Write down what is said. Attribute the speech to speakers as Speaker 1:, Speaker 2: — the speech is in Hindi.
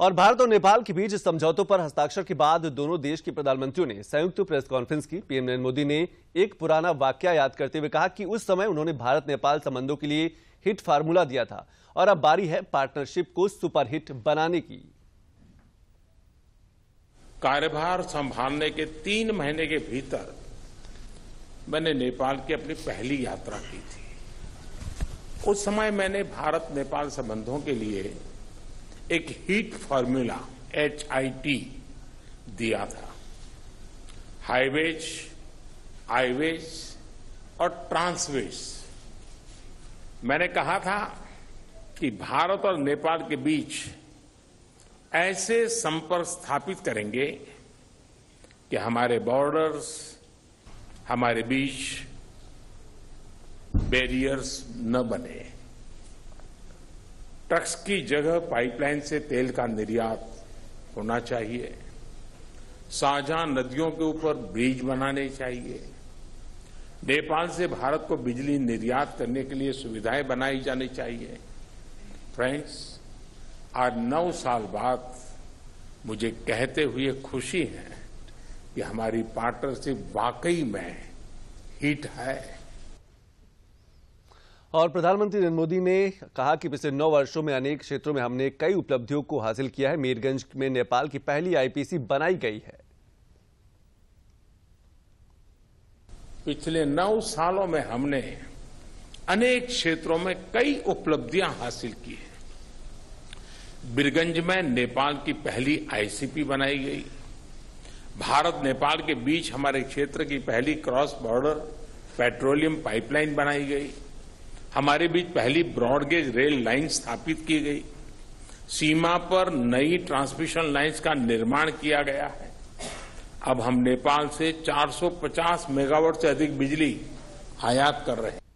Speaker 1: और भारत और नेपाल के बीच समझौतों पर हस्ताक्षर के बाद दोनों देश के प्रधानमंत्रियों ने संयुक्त प्रेस कॉन्फ्रेंस की। पीएम नरेंद्र मोदी ने एक पुराना वाक्य याद करते हुए कहा कि उस समय उन्होंने भारत नेपाल संबंधों के लिए हिट फार्मूला दिया था और अब बारी है पार्टनरशिप को सुपरहिट बनाने की।
Speaker 2: कार्यभार संभालने के तीन महीने के भीतर मैंने नेपाल की अपनी पहली यात्रा की थी। उस समय मैंने भारत नेपाल संबंधों के लिए एक HIT formula H I T दिया था। हाईवेज आईवेज और ट्रांसवेज मैंने कहा था कि भारत और नेपाल के बीच ऐसे संपर्क स्थापित करेंगे कि हमारे बॉर्डर्स हमारे बीच बैरियर्स न बने। ट्रक्स की जगह पाइपलाइन से तेल का निर्यात होना चाहिए। साझा नदियों के ऊपर ब्रिज बनाने चाहिए। नेपाल से भारत को बिजली निर्यात करने के लिए सुविधाएँ बनाई जानी चाहिए। फ्रेंड्स, आज नौ साल बाद मुझे कहते हुए खुशी है कि हमारी पार्टनरशिप वाकई में हिट है।
Speaker 1: और प्रधानमंत्री नरेंद्र मोदी ने कहा कि पिछले नौ वर्षों में अनेक क्षेत्रों में हमने कई उपलब्धियों को हासिल किया है। मीरगंज में नेपाल की पहली आईपीसी बनाई गई है।
Speaker 2: पिछले नौ सालों में हमने अनेक क्षेत्रों में कई उपलब्धियाँ हासिल की हैं। बिरगंज में नेपाल की पहली आईसीपी बनाई गई। भारत नेपाल के बीच हमारे क्षेत्र की पहली क्रॉस बॉर्डर पेट्रोलियम पाइपलाइन बनाई गई। हमारे बीच पहली ब्रॉडगेज रेल लाइन स्थापित की गई। सीमा पर नई ट्रांसमिशन लाइन्स का निर्माण किया गया है। अब हम नेपाल से 450 मेगावाट से अधिक बिजली आयात कर रहे हैं।